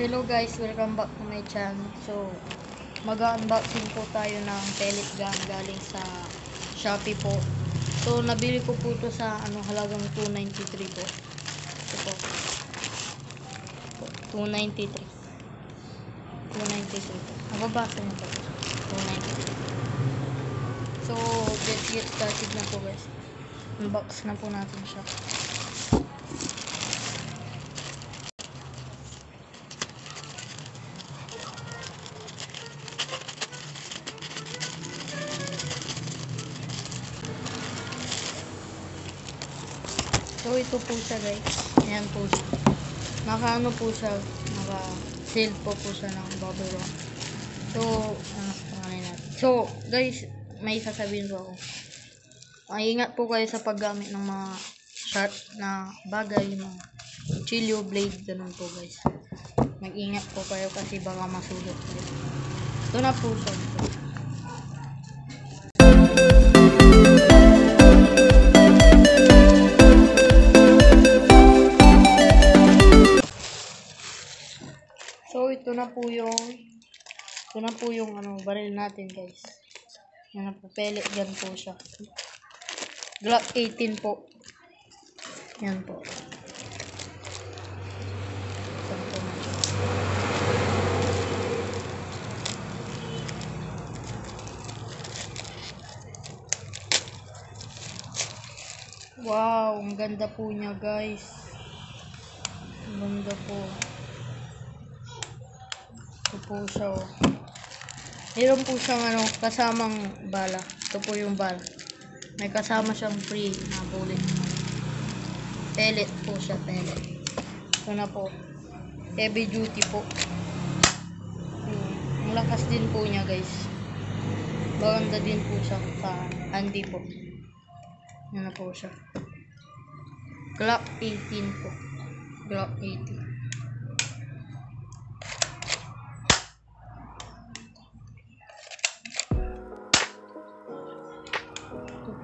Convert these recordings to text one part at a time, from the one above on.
hello guys, welcome back to my channel. So, mag-unboxing po tayo ng pellet gun galing sa Shopee po. So, nabili ko po to sa ano, halagang 293 po. Ito po. 293. 293 po. Nababasa niyo po. 293. So, let's get started na po guys. Unbox na po natin siya. So, ito po siya guys. Ayan po siya. Naka ano po siya. Naka seal po po siya ng bubble wrap. So, ano pangalan natin. So, guys, may sasabihin po ako. Ay, ingat po kayo sa paggamit ng mga sharp na bagay, mga chilio blade, ganun po guys. Mag-ingat po kayo kasi baka masulit kayo. Ito na po siya. Ito na po yung ito na po yung ano, baril natin, guys. Yan na po, pellet gun po siya. Glock 18 po. Yan po. Wow, ang ganda po niya, guys. Ang ganda po. Ito po siya, oh. Meron po siyang ano, kasamang bala. Ito po yung bala. May kasama siyang free na bullet. Pellet po siya, pellet. Ito na po. Heavy duty po. Hmm. Ang lakas din po niya, guys. Maganda din po siya sa handi po. Yan na po siya. Glock 18 po. Glock 18.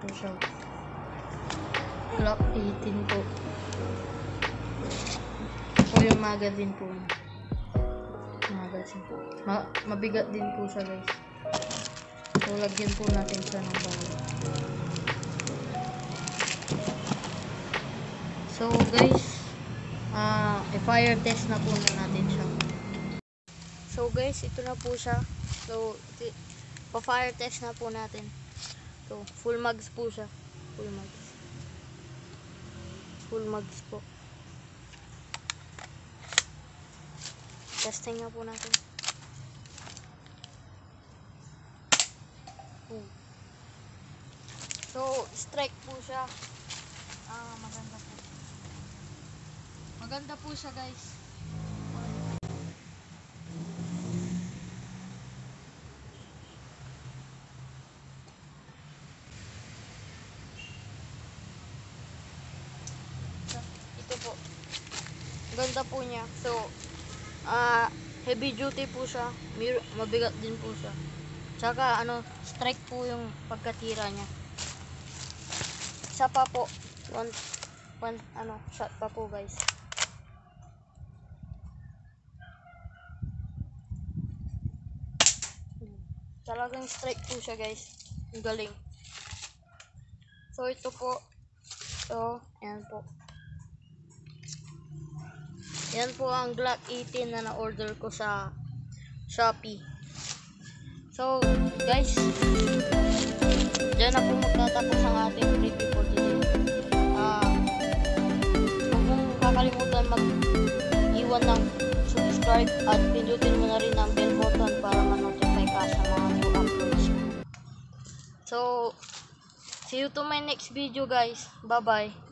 Po siya. Glock 18 po. Ito yung magazine po. Magazine po. Ma mabigat din po siya guys. So, lagyan po natin siya ng bawal. So, guys, ah i-fire test na po na natin siya. So, guys, ito na po siya. So, pa-fire test na po natin. So, full mags po siya. Full mags. Full mags po. Testing na po natin. Oh. So, strike po siya. Ah, maganda po. Maganda po siya, guys. Ito po. Ganda po niya. So, ah heavy duty po siya. Mabigat din po siya. Tsaka ano, strike po yung pagkatira niya. Isa pa po. One, one ano, shot pa po guys. Talagang strike po siya guys. Ang galing. So, ito po. So, ayan po. Yan po ang Glock 18 na na-order ko sa Shopee. So, guys, dyan na po magtatapos ang ating review for today. Ah, huwag mong kakalimutan mag-iwan ng subscribe at pindutin mo na rin ang bell button para ma-notify ka sa mga new uploads. So, see you to my next video guys. Bye-bye.